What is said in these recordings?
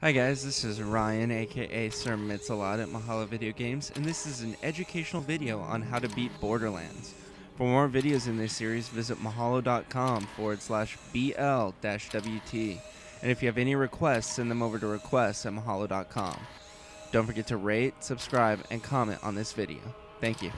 Hi guys, this is Ryan, aka Sir Mitsalot at Mahalo Video Games, and this is an educational video on how to beat Borderlands. For more videos in this series, visit mahalo.com forward slash BL-WT. And if you have any requests, send them over to requests at mahalo.com. Don't forget to rate, subscribe, and comment on this video. Thank you.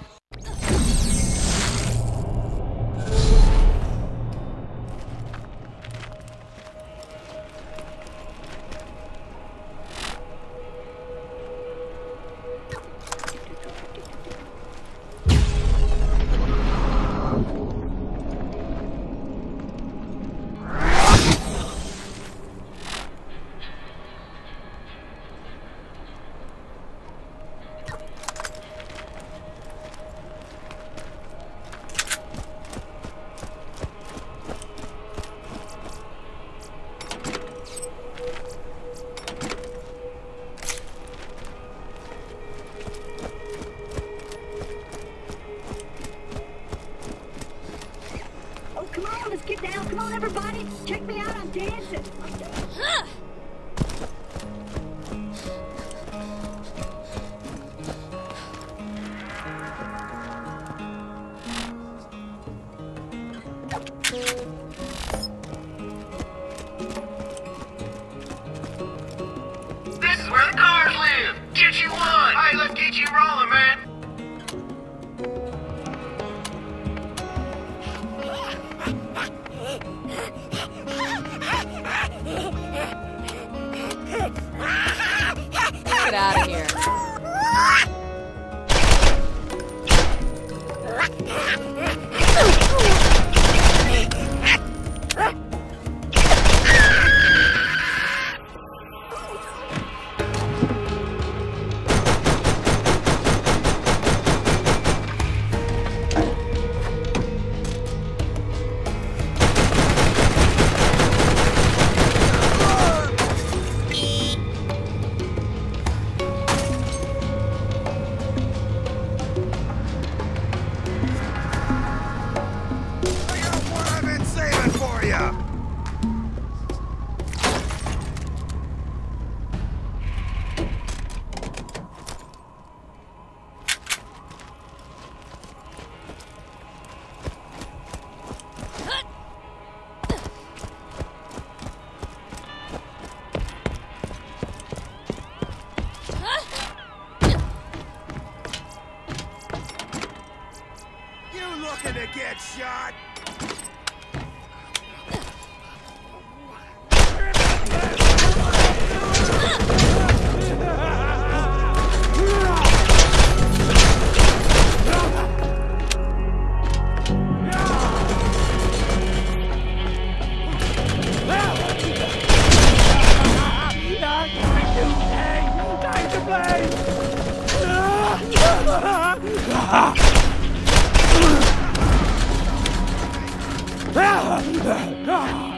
Everybody. Check me out. I'm dancing. Time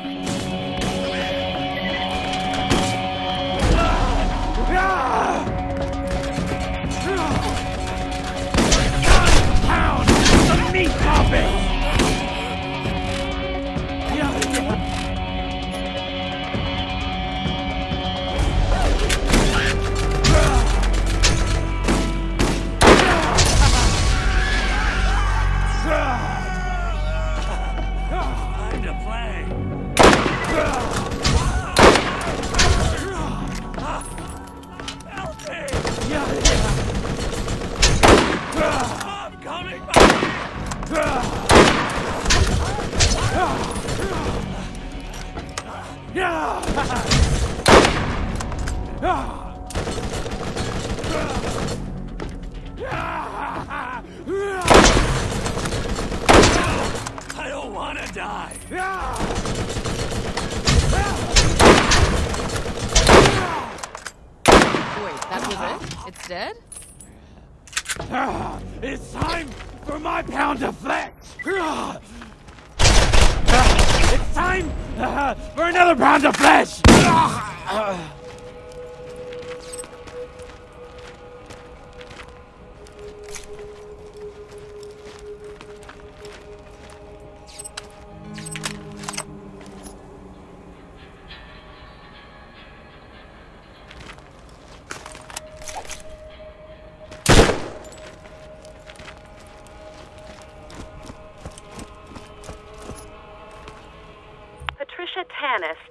I don't want to die. Wait, that was it? It's dead? It's time for my pound of flesh. It's time uh, for another pound of flesh.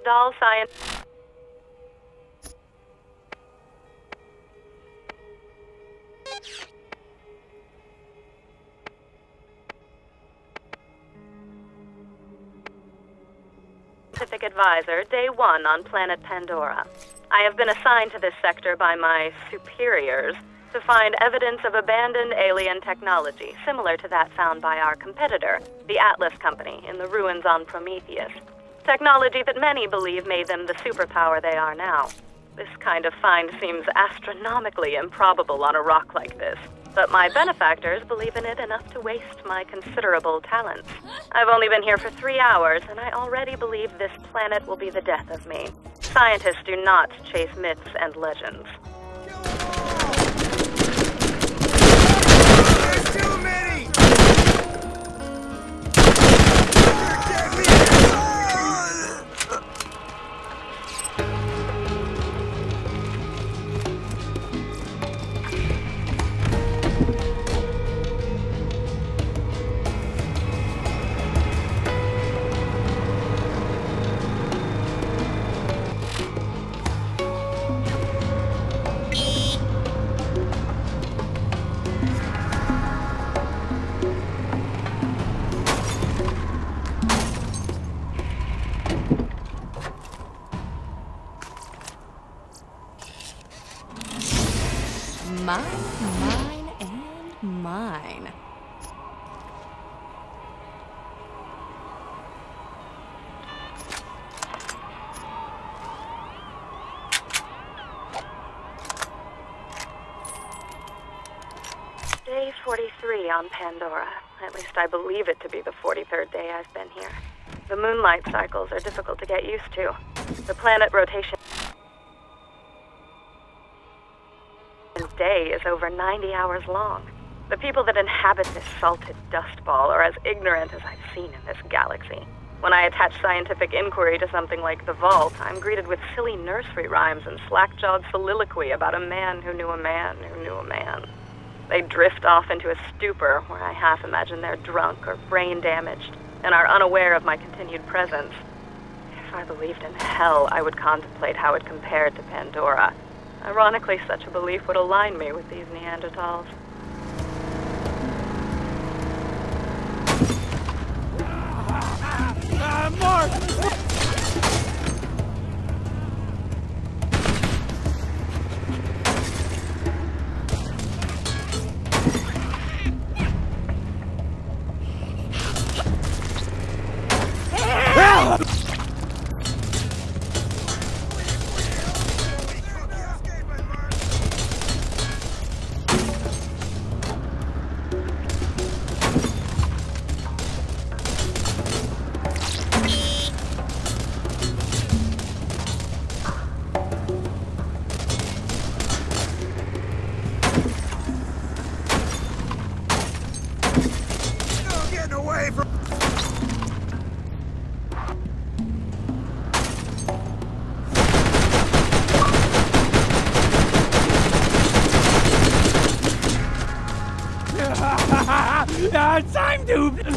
Doll science. Scientific Advisor, day one on planet Pandora. I have been assigned to this sector by my superiors to find evidence of abandoned alien technology similar to that found by our competitor, the Atlas Company, in the ruins on Prometheus. Technology that many believe made them the superpower they are now. This kind of find seems astronomically improbable on a rock like this, but my benefactors believe in it enough to waste my considerable talents. I've only been here for three hours, and I already believe this planet will be the death of me. Scientists do not chase myths and legends. Mine, and mine. Day 43 on Pandora. At least I believe it to be the 43rd day I've been here. The moonlight cycles are difficult to get used to. The planet rotation day is over 90 hours long. The people that inhabit this salted dust ball are as ignorant as I've seen in this galaxy. When I attach scientific inquiry to something like the vault, I'm greeted with silly nursery rhymes and slack-jawed soliloquy about a man who knew a man who knew a man. They drift off into a stupor where I half imagine they're drunk or brain damaged and are unaware of my continued presence. If I believed in hell, I would contemplate how it compared to Pandora. Ironically, such a belief would align me with these Neanderthals. Ah, more! Time to